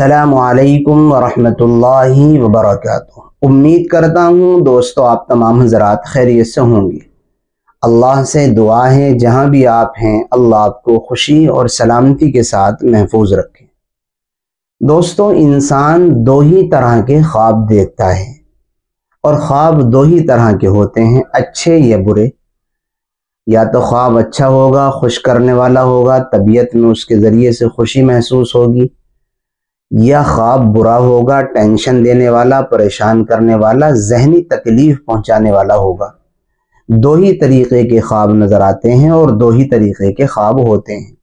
असलकम वरहमतुल्लाहि वबरकातुहू उम्मीद करता हूँ दोस्तों आप तमाम हजरात खैरियत से होंगे। अल्लाह से दुआ है, जहाँ भी आप हैं, अल्लाह आपको खुशी और सलामती के साथ महफूज रखे। दोस्तों, इंसान दो ही तरह के ख्वाब देखता है, और ख्वाब दो ही तरह के होते हैं, अच्छे या बुरे। या तो ख्वाब अच्छा होगा, खुश करने वाला होगा, तबीयत में उसके ज़रिए से खुशी महसूस होगी या ख्वाब बुरा होगा, टेंशन देने वाला, परेशान करने वाला, जहनी तकलीफ़ पहुँचाने वाला होगा। दो ही तरीके के ख्वाब नज़र आते हैं और दो ही तरीके के ख्वाब होते हैं।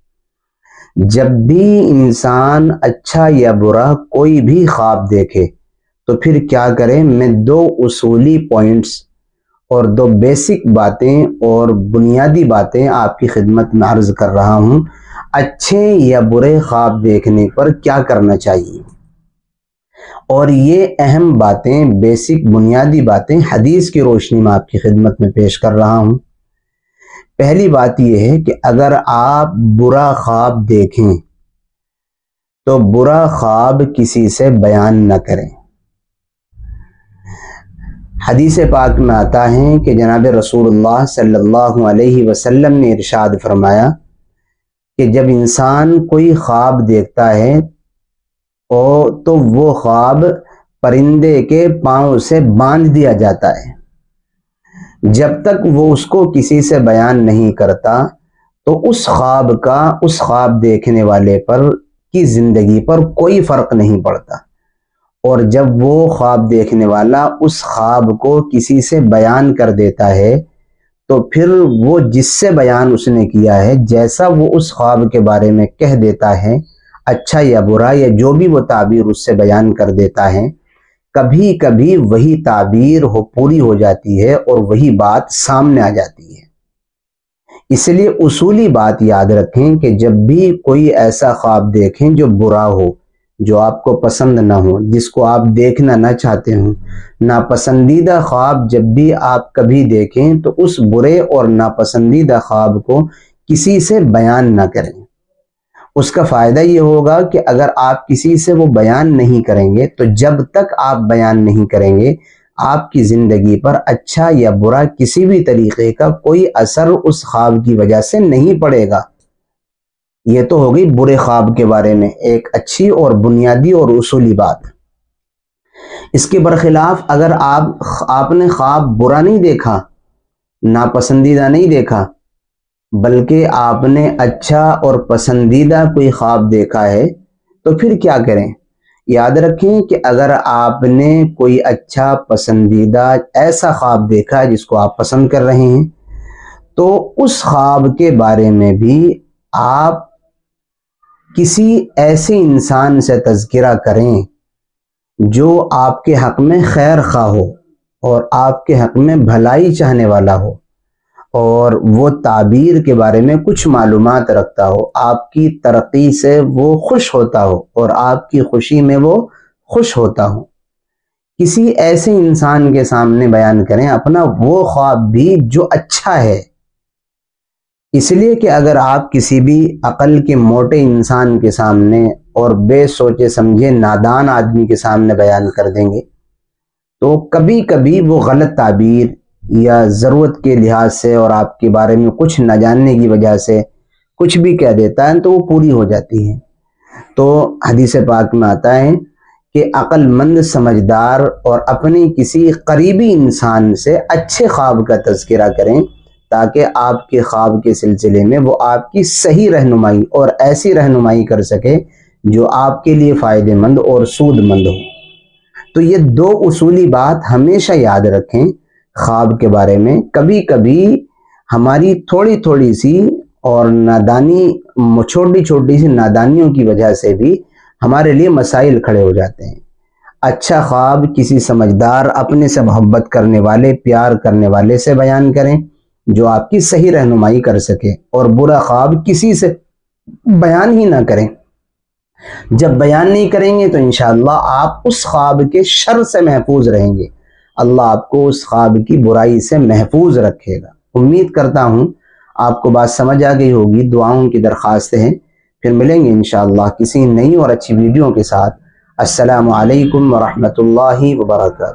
जब भी इंसान अच्छा या बुरा कोई भी ख्वाब देखे तो फिर क्या करें? मैं दो उसूली पॉइंट्स और दो बेसिक बातें और बुनियादी बातें आपकी खिदमत में अर्ज़ कर रहा हूँ। अच्छे या बुरे ख्वाब देखने पर क्या करना चाहिए? और ये अहम बातें, बेसिक बुनियादी बातें हदीस की रोशनी में आपकी खिदमत में पेश कर रहा हूँ। पहली बात यह है कि अगर आप बुरा ख्वाब देखें तो बुरा ख्वाब किसी से बयान न करें। हदीस पाक में आता है कि जनाब रसूलुल्लाह सल्लल्लाहु अलैहि वसल्लम ने इरशाद फरमाया कि जब इंसान कोई ख्वाब देखता है और तो वो ख्वाब परिंदे के पाँव से बाँध दिया जाता है। जब तक वो उसको किसी से बयान नहीं करता तो उस ख्वाब का, उस ख्वाब देखने वाले पर की ज़िंदगी पर कोई फ़र्क नहीं पड़ता। और जब वो ख्वाब देखने वाला उस ख्वाब को किसी से बयान कर देता है तो फिर वो जिससे बयान उसने किया है, जैसा वो उस ख्वाब के बारे में कह देता है अच्छा या बुरा या जो भी वो ताबीर उससे बयान कर देता है कभी कभी वही ताबीर हो, पूरी हो जाती है और वही बात सामने आ जाती है। इसलिए उसूली बात याद रखें कि जब भी कोई ऐसा ख्वाब देखें जो बुरा हो जो आपको पसंद ना हो, जिसको आप देखना ना चाहते हो। नापसंदीदा ख्वाब जब भी आप कभी देखें तो उस बुरे और नापसंदीदा ख्वाब को किसी से बयान ना करें। उसका फ़ायदा ये होगा कि अगर आप किसी से वो बयान नहीं करेंगे तो जब तक आप बयान नहीं करेंगे, आपकी ज़िंदगी पर अच्छा या बुरा किसी भी तरीके का कोई असर उस ख्वाब की वजह से नहीं पड़ेगा। ये तो हो गई बुरे ख्वाब के बारे में एक अच्छी और बुनियादी और उसूली बात। इसके बरखिलाफ अगर आप, आपने ख्वाब बुरा नहीं देखा, नापसंदीदा नहीं देखा, बल्कि आपने अच्छा और पसंदीदा कोई ख्वाब देखा है तो फिर क्या करें? याद रखें कि अगर आपने कोई अच्छा पसंदीदा ऐसा ख्वाब देखा जिसको आप पसंद कर रहे हैं तो उस ख्वाब के बारे में भी आप किसी ऐसे इंसान से तस्करा करें जो आपके हक में खैर खा हो और आपके हक में भलाई चाहने वाला हो और वो ताबीर के बारे में कुछ मालूम रखता हो, आपकी तरक्की से वो खुश होता हो और आपकी खुशी में वो खुश होता हो। किसी ऐसे इंसान के सामने बयान करें, अपना वो ख्वाब भी जो अच्छा है इसलिए कि अगर आप किसी भी अकल के मोटे इंसान के सामने और बेसोचे समझे नादान आदमी के सामने बयान कर देंगे तो कभी कभी वो गलत ताबीर या ज़रूरत के लिहाज से और आपके बारे में कुछ न जानने की वजह से कुछ भी कह देता है तो वो पूरी हो जाती है। तो हदीस पाक में आता है कि अक्लमंद समझदार और अपने किसी करीबी इंसान से अच्छे ख्वाब का तस्करा करें ताकि आपके ख्वाब के सिलसिले में वो आपकी सही रहनुमाई और ऐसी रहनुमाई कर सके जो आपके लिए फ़ायदेमंद और सूदमंद हो। तो ये दो उसूली बात हमेशा याद रखें ख्वाब के बारे में। कभी कभी हमारी थोड़ी थोड़ी सी और नादानी छोटी छोटी सी नादानियों की वजह से भी हमारे लिए मसाइल खड़े हो जाते हैं। अच्छा ख्वाब किसी समझदार, अपने से मोहब्बत करने वाले, प्यार करने वाले से बयान करें। जो आपकी सही रहनुमाई कर सके और बुरा ख्वाब किसी से बयान ही ना करें। जब बयान नहीं करेंगे तो इनशाला आप उस ख्वाब के शर से महफूज रहेंगे। अल्लाह आपको उस ख्वाब की बुराई से महफूज रखेगा। उम्मीद करता हूँ आपको बात समझ आ गई होगी, दुआओं की दरख्वास्त है। फिर मिलेंगे इन किसी नई और अच्छी वीडियो के साथ। असलकम वरहमल वर्का